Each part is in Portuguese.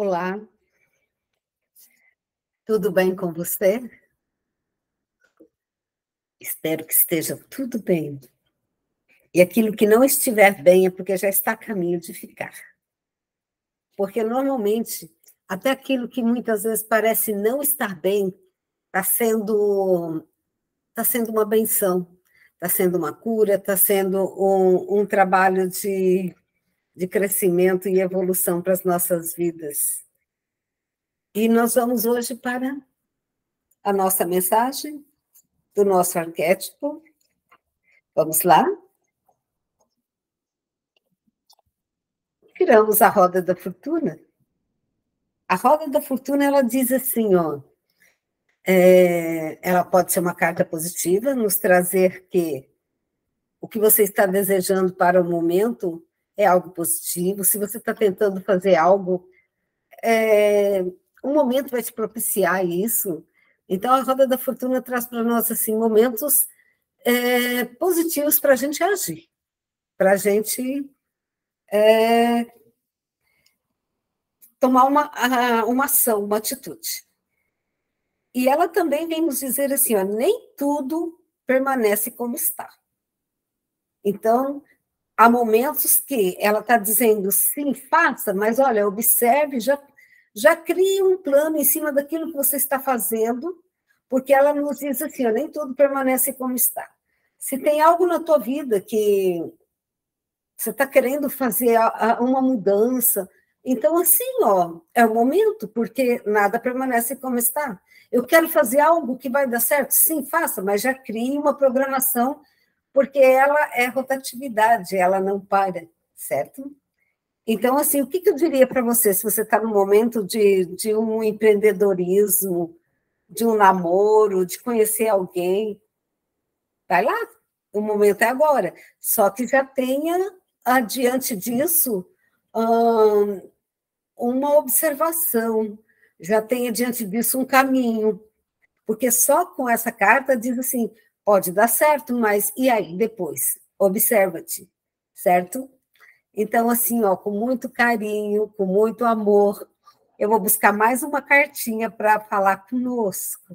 Olá, tudo bem com você? Espero que esteja tudo bem. E aquilo que não estiver bem é porque já está a caminho de ficar. Porque normalmente, até aquilo que muitas vezes parece não estar bem, está sendo, tá sendo uma benção, está sendo uma cura, está sendo um, um trabalho de de crescimento e evolução para as nossas vidas. E nós vamos hoje para a nossa mensagem do nosso arquétipo. Vamos lá? Tiramos a roda da fortuna. A roda da fortuna, ela diz assim, ó, é, ela pode ser uma carta positiva, nos trazer que o que você está desejando para o momento é algo positivo. Se você está tentando fazer algo, é, um momento vai te propiciar isso. Então, a roda da fortuna traz para nós assim momentos é, positivos para a gente agir, para a gente é, tomar uma, uma ação, uma atitude. E ela também vem nos dizer assim: ó, nem tudo permanece como está. Então, há momentos que ela está dizendo sim, faça, mas olha, observe, já, já crie um plano em cima daquilo que você está fazendo, porque ela nos diz assim, ó, nem tudo permanece como está. Se tem algo na tua vida que você está querendo fazer uma mudança, então assim, ó, é o momento, porque nada permanece como está. Eu quero fazer algo que vai dar certo, sim, faça, mas já crie uma programação porque ela é rotatividade, ela não para, certo? Então, assim, o que, eu diria para você, se você está no momento de, de um empreendedorismo, de um namoro, de conhecer alguém, vai lá, o momento é agora. Só que já tenha, adiante disso, hum, uma observação, já tenha diante disso um caminho, porque só com essa carta diz assim: Pode dar certo, mas e aí depois? Observa-te, certo? Então, assim, ó, com muito carinho, com muito amor, eu vou buscar mais uma cartinha para falar conosco.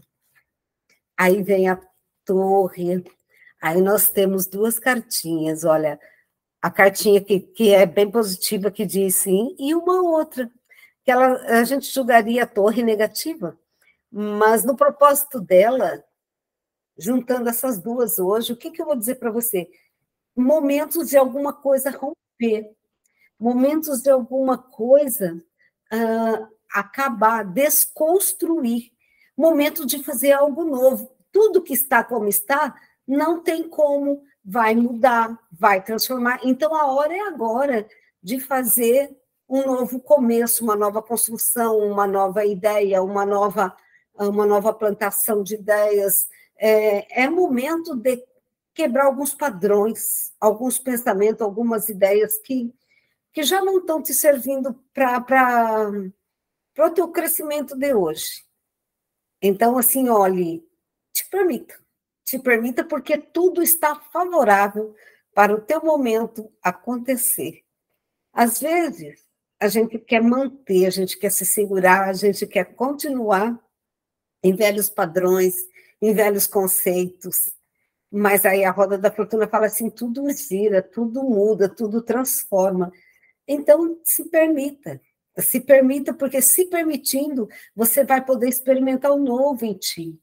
Aí vem a torre, aí nós temos duas cartinhas, olha, a cartinha que, que é bem positiva, que diz sim, e uma outra, que ela, a gente julgaria a torre negativa, mas no propósito dela, juntando essas duas hoje, o que, que eu vou dizer para você? Momentos de alguma coisa romper, momentos de alguma coisa uh, acabar, desconstruir, momento de fazer algo novo. Tudo que está como está, não tem como, vai mudar, vai transformar. Então, a hora é agora de fazer um novo começo, uma nova construção, uma nova ideia, uma nova, uma nova plantação de ideias, é, é momento de quebrar alguns padrões, alguns pensamentos, algumas ideias que, que já não estão te servindo para o teu crescimento de hoje. Então, assim, olhe, te permita, te permita, porque tudo está favorável para o teu momento acontecer. Às vezes, a gente quer manter, a gente quer se segurar, a gente quer continuar em velhos padrões, em velhos conceitos. Mas aí a roda da fortuna fala assim: tudo gira, tudo muda, tudo transforma. Então, se permita, se permita, porque se permitindo, você vai poder experimentar o novo em ti.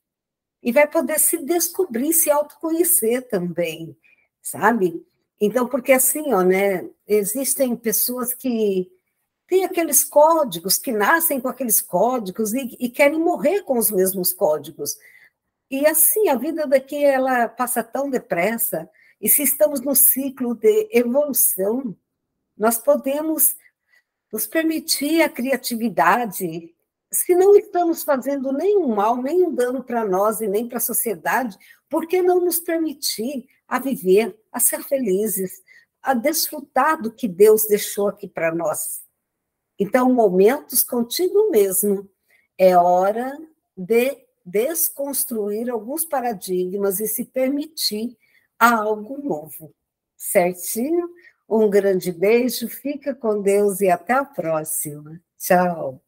E vai poder se descobrir, se autoconhecer também, sabe? Então, porque assim, ó, né, existem pessoas que têm aqueles códigos, que nascem com aqueles códigos e, e querem morrer com os mesmos códigos. E assim, a vida daqui ela passa tão depressa, e se estamos no ciclo de evolução, nós podemos nos permitir a criatividade. Se não estamos fazendo nenhum mal, nenhum dano para nós e nem para a sociedade, por que não nos permitir a viver, a ser felizes, a desfrutar do que Deus deixou aqui para nós? Então, momentos contigo mesmo. É hora de desconstruir alguns paradigmas e se permitir algo novo. Certinho? Um grande beijo, fica com Deus e até a próxima. Tchau.